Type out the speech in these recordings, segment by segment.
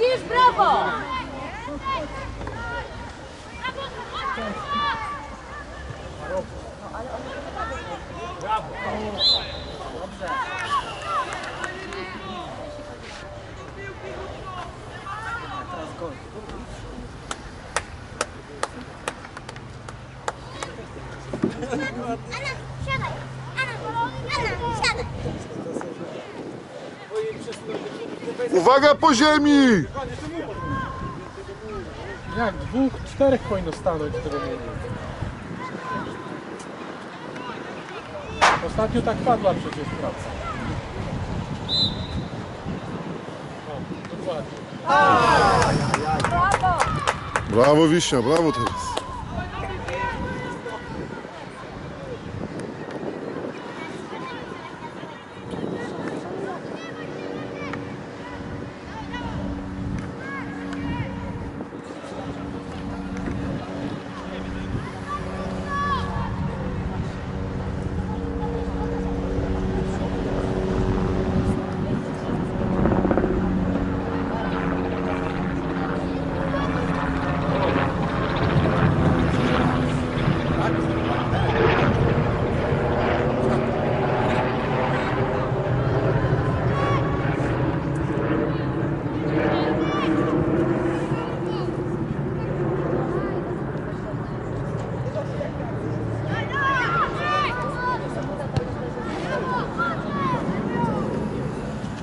Widzisz, brawo! Uwaga po ziemi! Jak dwóch, czterech powinno stanąć w tego. Ostatnio tak padła przecież praca. O, dokładnie. Brawo Wiśnia, brawo teraz.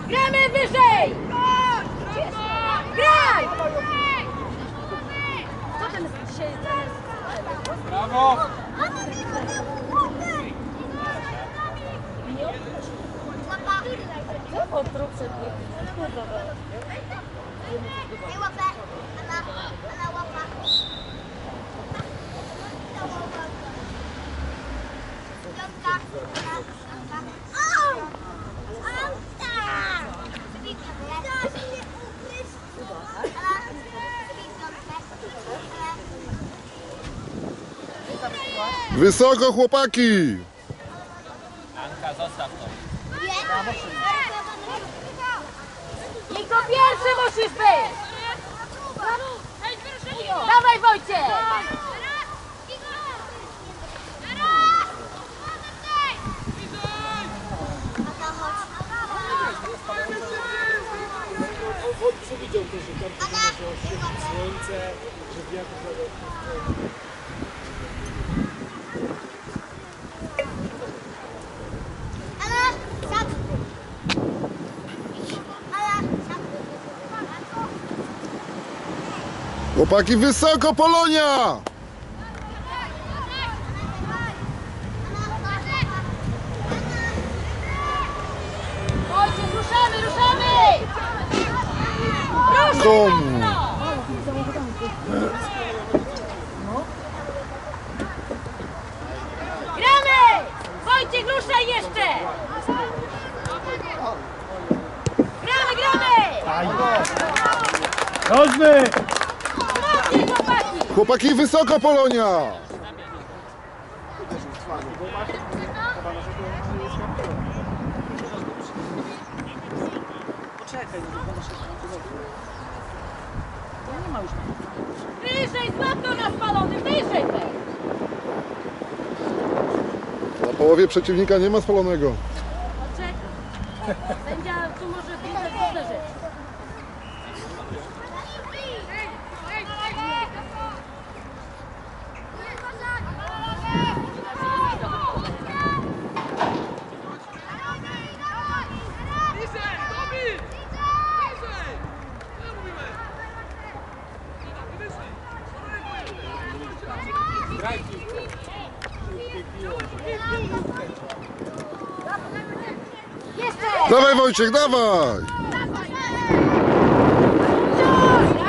Gramy wyżej! Graj! Co ten dzisiaj trener Brawo! On trup przed nim? Daj łapę! Anna, Anna, łapa! Piątka! Anna, piątka. Au! Auta! Proszę mnie ugryźć! Anna, przybij piątkę. Wysoko chłopaki! Niko pierwszy musisz być! Dawaj Wojciech! Przewidział to, że tam słońce, że wiatr zaraz... Anna, siad! Anna, siad! Chłopaki wysoko Polonia! Wojciech, ruszamy, ruszamy! Ruszaj! Komu? Gramy! Wojciech, ruszaj jeszcze! Gramy, gramy! Chodźmy! Chłopaki! Wysoko Polonia! Wyżej, złap go na spalony, wyżej! Na połowie przeciwnika nie ma spalonego. Poczekaj. Sędzia tu może pisać różne Dawaj Wojciech, dawaj!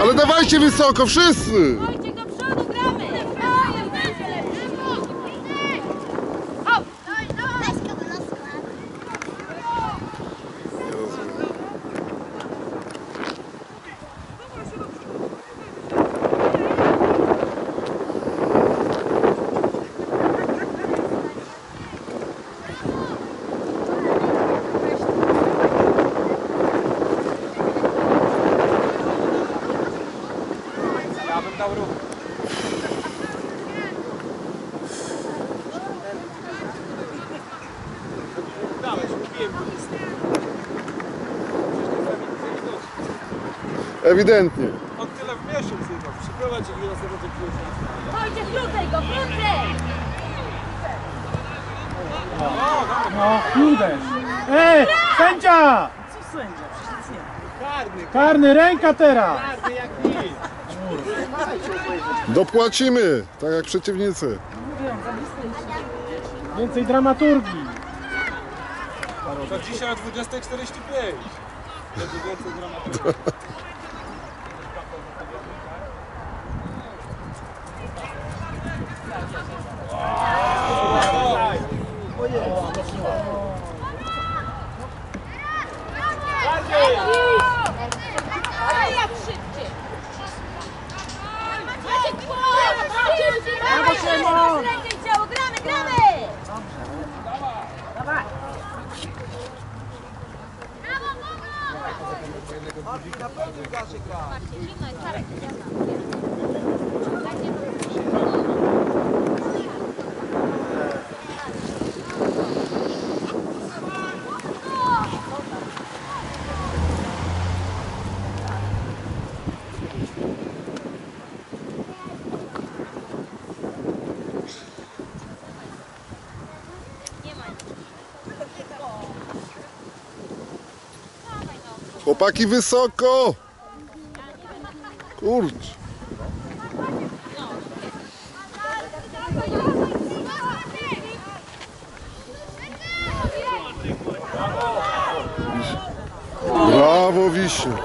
Ale dawajcie wysoko, wszyscy! Ewidentnie. On tyle w miesiąc chyba. Przyprowadź ich raz do tego klucza. Wojciech, krócej go, krócej! No, uderz. Ej, sędzia! Karny, Karny, ręka teraz! karny jak nic. Dopłacimy, tak jak przeciwnicy. Więcej dramaturgii. To dzisiaj o 20.45. Będzie więcej dramatyki. Chłopaki wysoko! Kurcz. Brawo Wiśnie.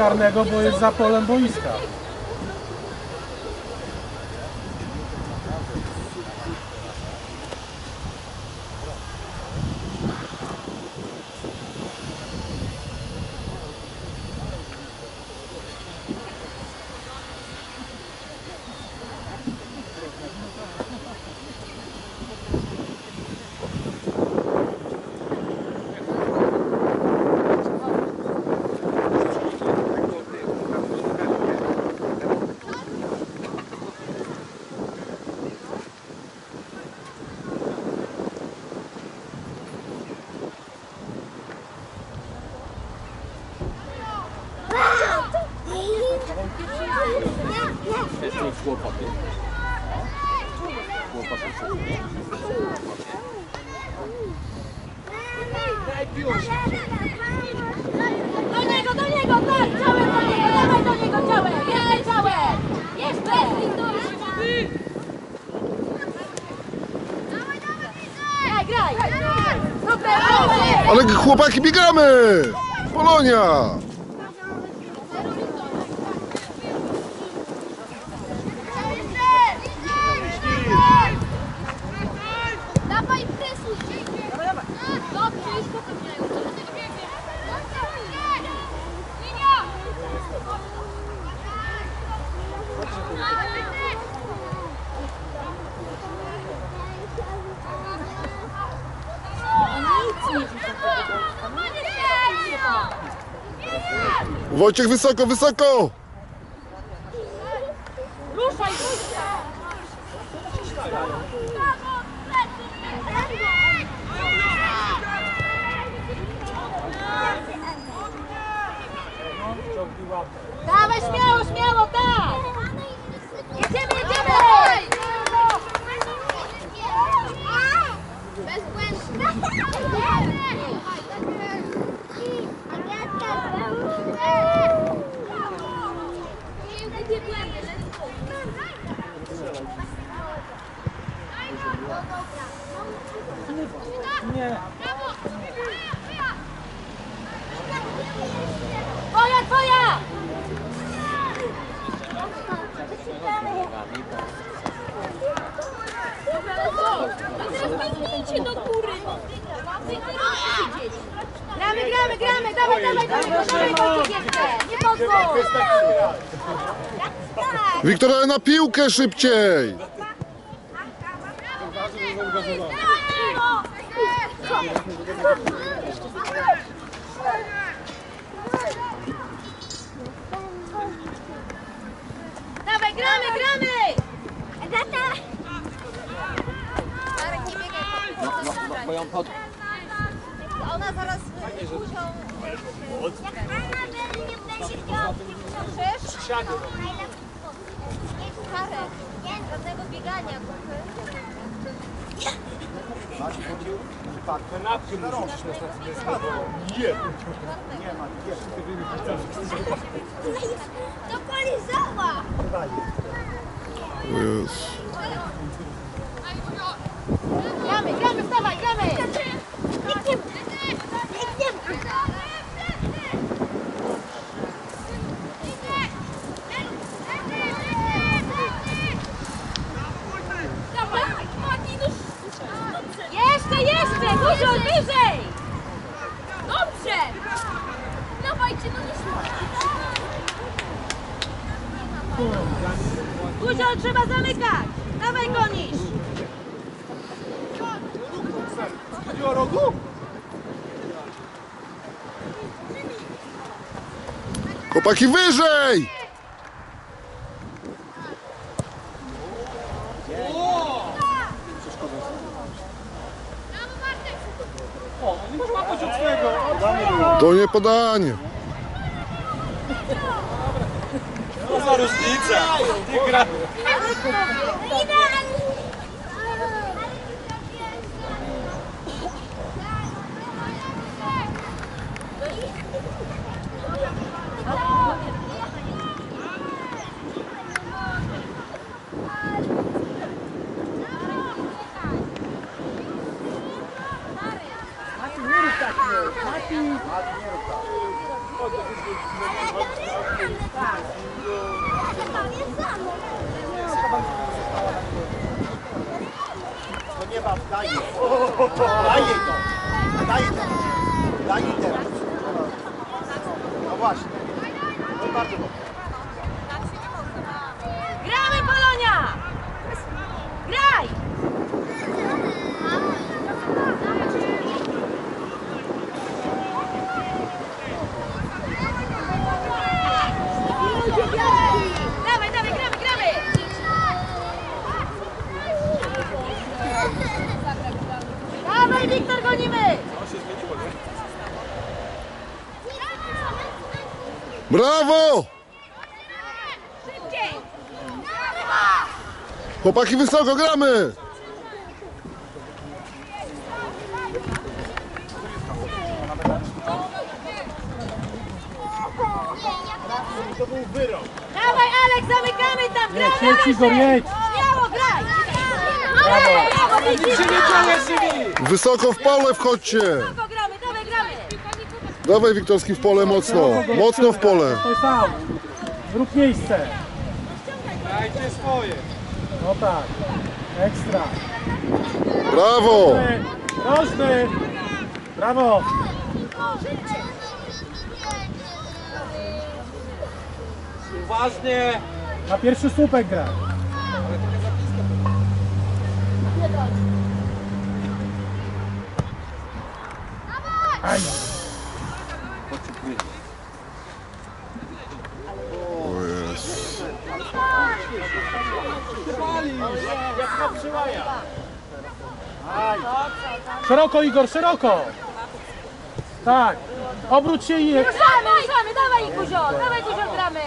Karnego, bo jest za polem boiska. Do niego, do niego, tak! Ciałem do niego, dawaj do niego ciałem! Jeszcze ciałem! Jeszcze! Graj, graj! Super, super! Ale chłopaki biegamy! Polonia! Dawaj presuj! Dobrze, już Wojciech wysoko, wysoko! Nie. Twoja, twoja! Dobra, no co? A teraz biegnijcie do góry! Wy nie siedzieć! Gramy, gramy, gramy, dawaj, dawaj, dawaj, dawaj, dawaj, nie pozwól! Wiktoria, na piłkę szybciej! Dawaj, gramy, gramy! no, no, no, bo ją pod... Ona zaraz buzią... Chcesz? Siadę. Karę. Żadnego biegania. Kanapkę musisz na stację Nie. To polizała! Jezu. Gramy, gramy, wstawaj, gramy! Jeszcze, jeszcze! Dużo, wyżej! Dobrze! Dawajcie, no nie Dużo trzeba zamykać! Dawaj, gonisz! Chodzi o rogu? Chłopaki, wyżej! To nie podanie. Co za różnica? Nie gra. Daj jej. Daj jej to. Daj jej teraz. Daj jej teraz. No właśnie. No bardzo dobrze. Gramy, Polonia! Graj! Dawaj, dawaj, gramy, gramy! Dawaj, Wiktor, gonimy! Brawo! Szybciej! Chłopaki, wysoko gramy! To był wyrok. Dawaj, Alek, zamykamy tam, gramy! jedź Igor, jedź! Śmiało, graj! Brawo! Wysoko w pole wchodźcie! Brawo, gramy, dawaj, gramy! Dawaj Wiktorski w pole mocno. Mocno w pole. To sam. Zrób miejsce. Dajcie swoje. No tak. Ekstra. Brawo! Rożny. Brawo. Uważnie. Na pierwszy słupek gra. Aj. O przyłaja. Szeroko Igor, szeroko. Tak. Obróć się i... Ruszamy, ruszamy, dawaj Kuzio, dawaj Kuzio, gramy!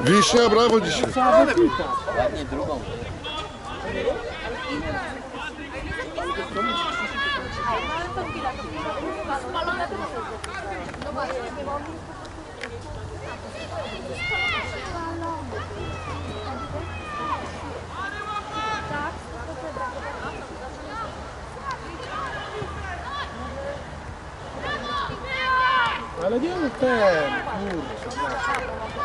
Wiśnia, brawo dzisiaj. Ładnie drugą. Ale nie ten, kurczę.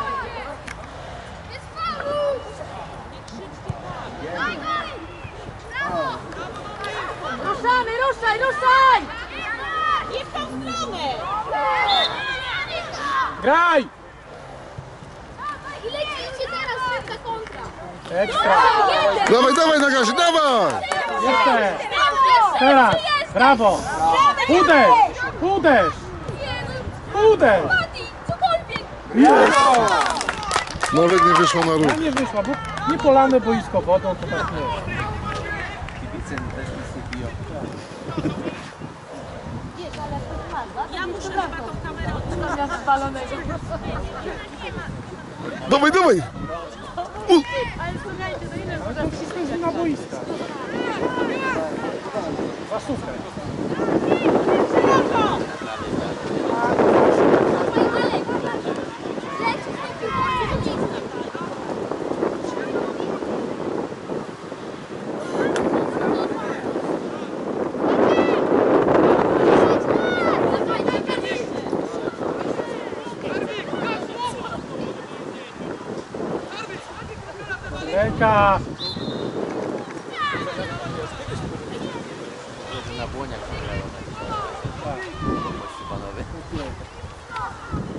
Ruszaj, ruszaj! Nie w tą stronę! Graj! I lecicie teraz szybka kontra. Ekstra! Dawaj, dawaj na gazie, dawaj! Jeszcze! Teraz! Brawo! Uderz! Uderz! Uderz! Jest! Nawet nie wyszło na Ja ruch. nie wyszła, bo nie polane boisko wodą, to tak nie. Kibice też nic nie piją. Ja muszę chyba tą kamerę odciągnąć spalonego. Dawaj, dawaj! Ale słuchajcie, to ile na boiska. Zasówkę. Leci z tą piłką, co to miejsce. Dawaj, dawaj. Ręka! Na błoniach grają. Panowie.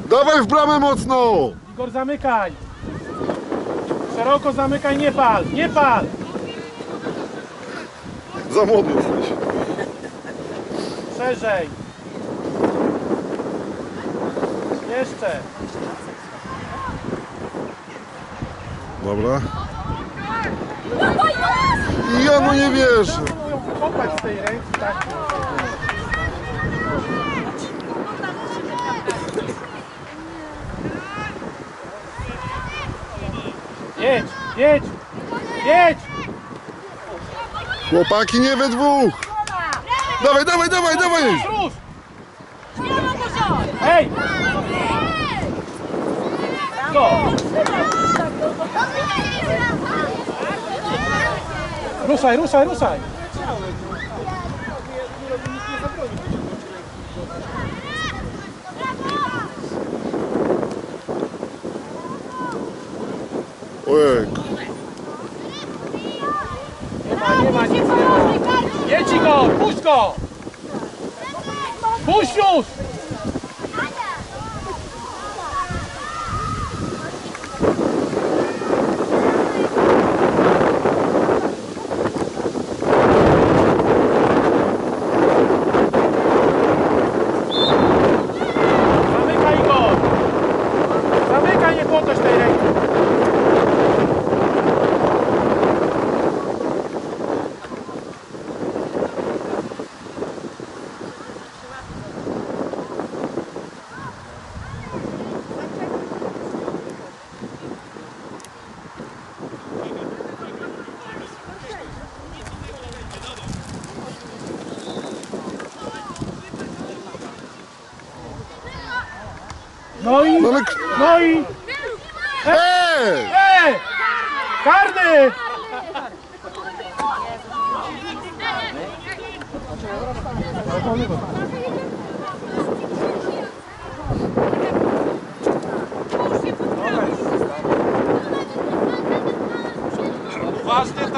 Dawaj w bramę mocno! Igor zamykaj! Szeroko zamykaj, nie pal! Nie pal! Za młody jesteś. Szerzej! Jeszcze! Dobra. Ja no nie wierzę. Kopać z tej ręki, tak? Jedź, jedź, jedź! Chłopaki nie we dwóch. Dawaj, dawaj, dawaj, dawaj! Rusz! Hej! Go! Ruszaj, ruszaj, ruszaj! Ojej. Nie ma, nie ma, nic nie ma! Jedź go, puść go! Puść już! Zamykaj go! Zamykaj, nie podnoś tej ręki! No i, No ale... no i, Ej! e! Karny!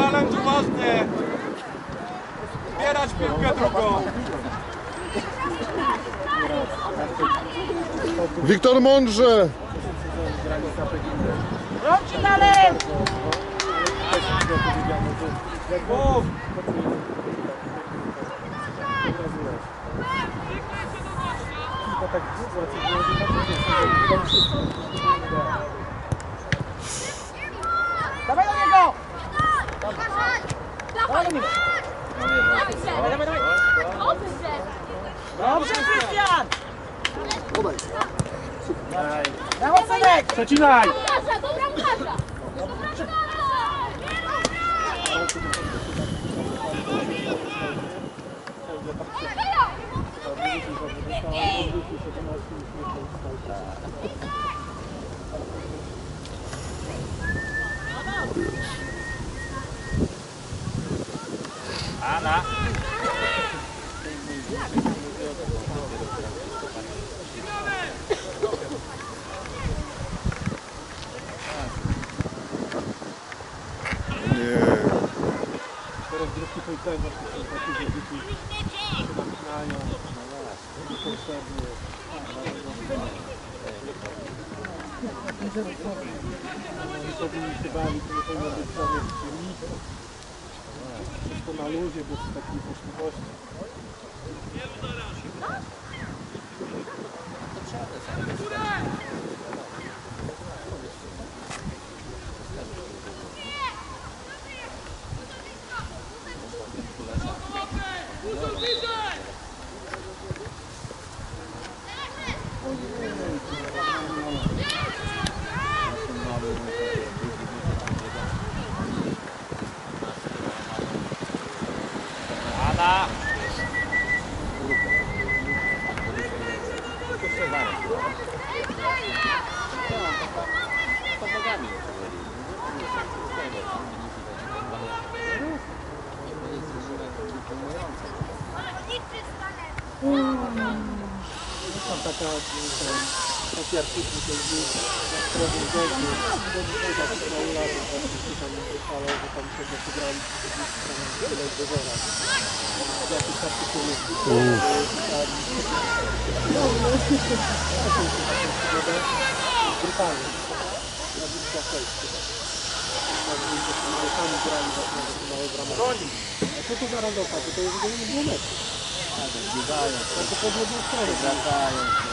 Ważny talent, ważny! Zbierać piłkę drugą. Wiktor Mądrze! Mów! Dawaj Olha, menino. Vai, vai, vai. Vamos, Cristiano. Daj. Dawaj, Senek. Przecinaj. Dobra, dobra, dobra. Yes. Ana. Nie. Po rozgrywki policjant właśnie są takie dzieci, się napinają, potrzebne, nie powinni się bawić, nie powinno być człowiek przy nich. Wszystko na luzie, bez takiej możliwości. Tam taka ten, taki artykuł to jest był prawie rzeczy. Tak na uladze właśnie tam ale że tam się zagrali tyle do zera. Jakiś artykuł jest brutalny. Na blisko fejście. Sami grali właśnie takie małe bramy. A co to za randowa? To jest w ogóle nie było meczu. Tak to pod jedną stronę.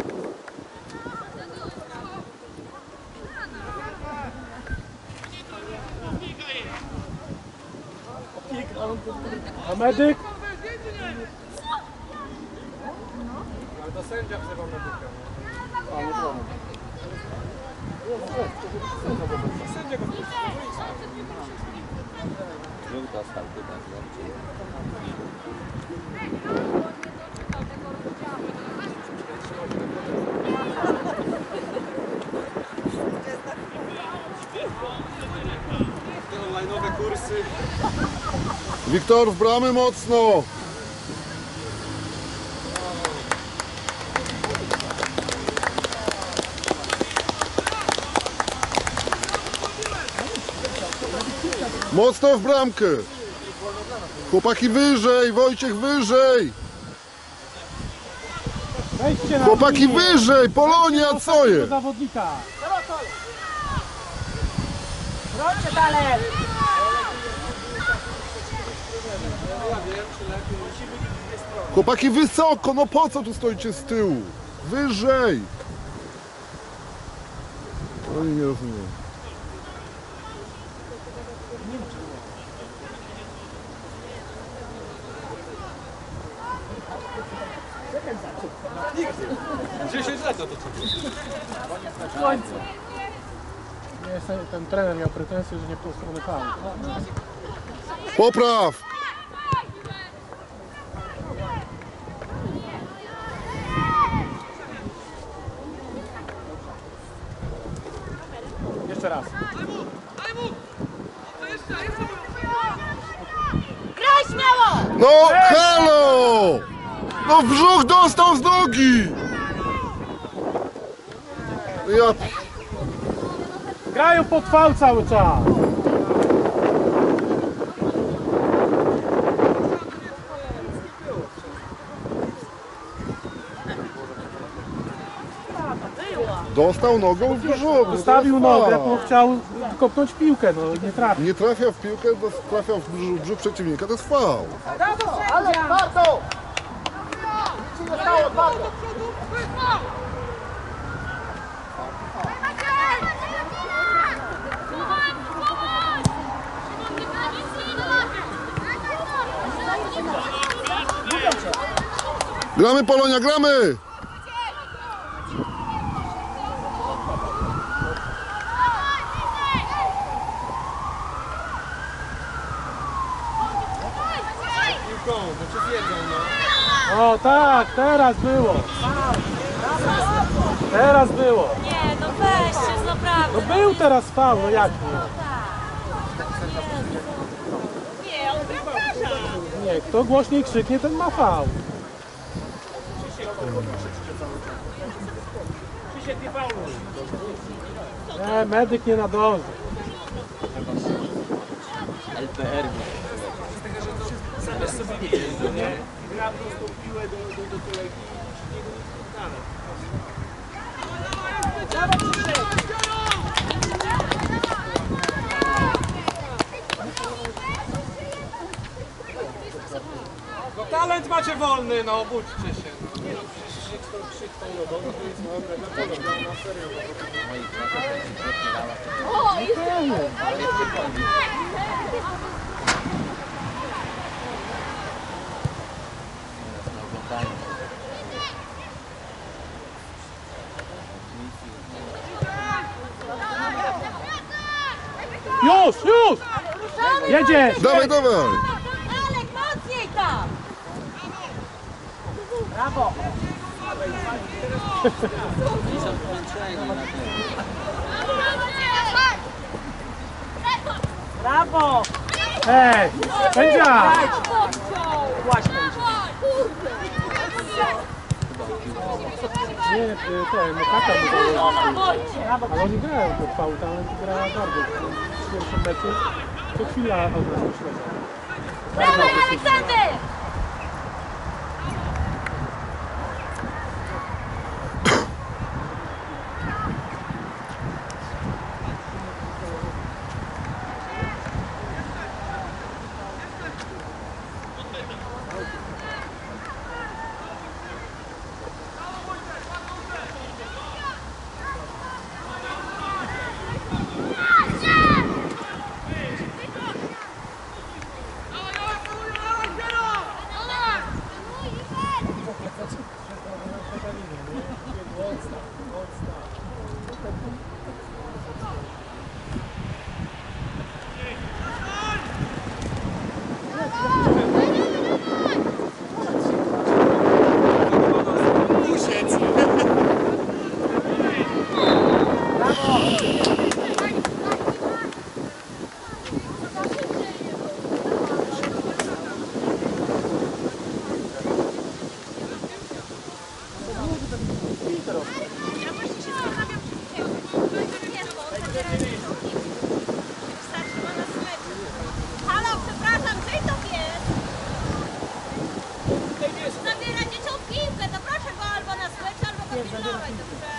A medyk? Ale to sędzia wzywał medyka. A, nie problem. Sędzia go wpuścił. Żółta stał chyba, Wiktor w bramy mocno. Mocno w bramkę. Chłopaki wyżej, Wojciech wyżej. Chłopaki wyżej, Polonia, co jest? zawodnika. Proszę dalej! Chłopaki wysoko, no po co tu stoicie z tyłu? Wyżej. Oni nie rozumieją. Nie, jest- ten trener miał pretensje, że nie w tą stronę faul. Popraw. Jeszcze raz. Graj śmiało! No, halo! No brzuch dostał z nogi! Ja... Grają pod fał cały czas. Dostał nogą w brzuch. jest nogę, bo chciał kopnąć piłkę, no nie trafił. Nie trafia w piłkę, to trafia w brzuch, brzuch przeciwnika, to jest faul. Ale twardo! Nic ci nie stało, twardo! Gramy Polonia, gramy! piłką, znaczy z jedzą, no. O tak, teraz było. Teraz było. Nie, no weźcie, No naprawdę. był teraz faul, no jak nie? Nie, on bramkarza. Nie, kto głośniej krzyknie, ten ma faul. Nie, medyk nie nadąży. LPR. Same sobie nie jest, nie? Gra prostą piłę do, do, do kolegi i niego nie spotkane. No talent macie wolny, no obudźcie się. Nie no, przecież krzyknął, krzyknął, no dobra, to jest dobra, pewno, na serio. Na Już, już! Jedziesz! Dawaj, dawaj! Alek, mocniej tam. Na tym. Ej, sędzia! Nie, ty- ten, kaka mu dał. Ale oni grają to faul, talent gra bardzo. W pierwszym meczu co chwila od. Dawaj, Aleksander. Halo, przepraszam, czyj to pies? Zabiera dzieciom piłkę, to proszę go albo na smycz, albo go pilnować, dobrze?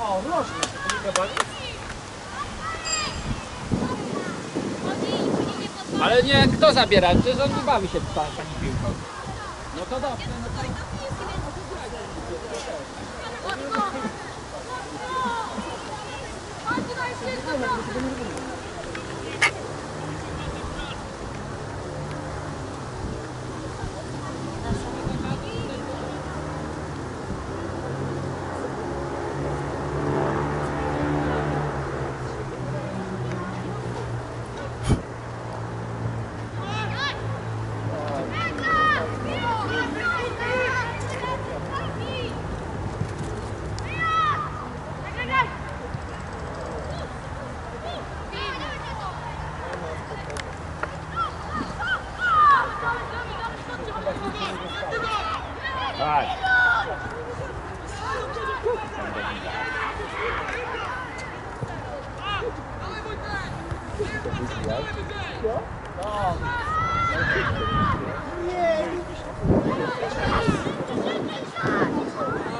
O, rośnie. To nie gabani? Oni nie pozwolą. Ale nie, kto zabiera? Przecież on nie bawi się pa- pani piłką. No to dobrze. Nie pozwolą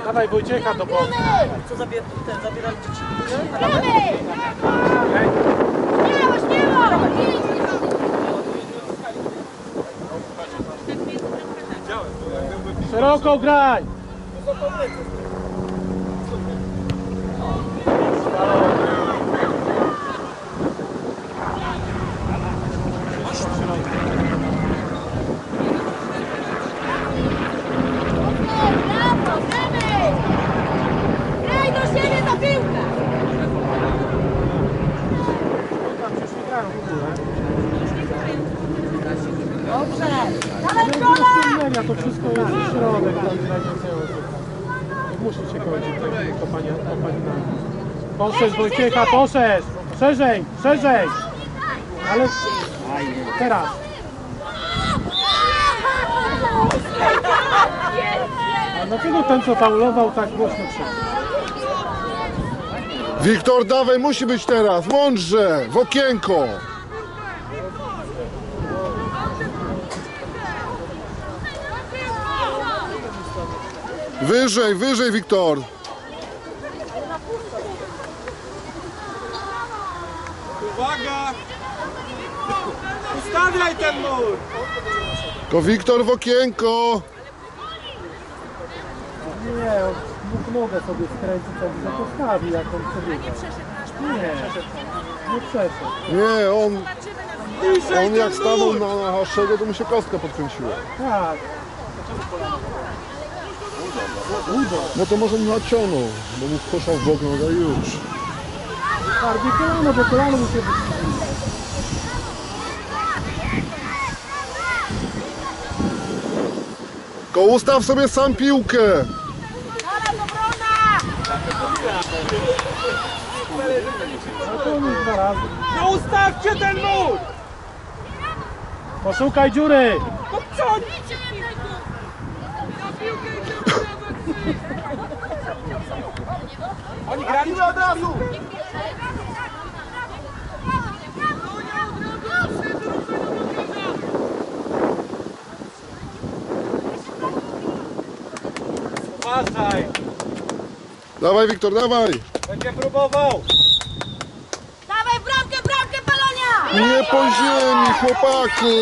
Dawaj Wojciecha do boku. Co zabier ten, zabierali dzieci? Szeroko graj! Brawo, gramy. Graj do siebie za piłkę. Tam przecież nie grają w ogóle. Dobrze. Dalej w Ania, to wszystko jest środek, tam najwięcej osób. Musi się kończyć takie kopanie, kopaninami. Poszerz Wojciecha, poszerz! Szerzej, szerzej! Ale teraz. A dlaczego ten co faulował tak głośno krzyczy? Wiktor, dawaj, musi być teraz, mądrze, w okienko. Wyżej, wyżej, Wiktor. Uwaga! Ustawiaj ten mur! Tylko Wiktor w okienko. Nie, on mógł nogę sobie skręcić, tak że postawi jak on sobie. Nie, nie przeszedł. Nie, on, on jak stanął na haszego, to mu się kostka podkręciła. Tak, No to może mu naciągnął, bo mu koszał w noga i już. bardziej kolano, bo kolano mu się. Tylko ustaw sobie sam piłkę. No to już dwa razy. Ustawcie ten mur! Poszukaj dziury! No co? Oni grali od razu! Uważaj! Dawaj, Wiktor, dawaj. Będzie próbował! Dawaj bramkę, bramkę, Polonia! Nie po ziemi, chłopaku.